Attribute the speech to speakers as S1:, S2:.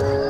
S1: Bye.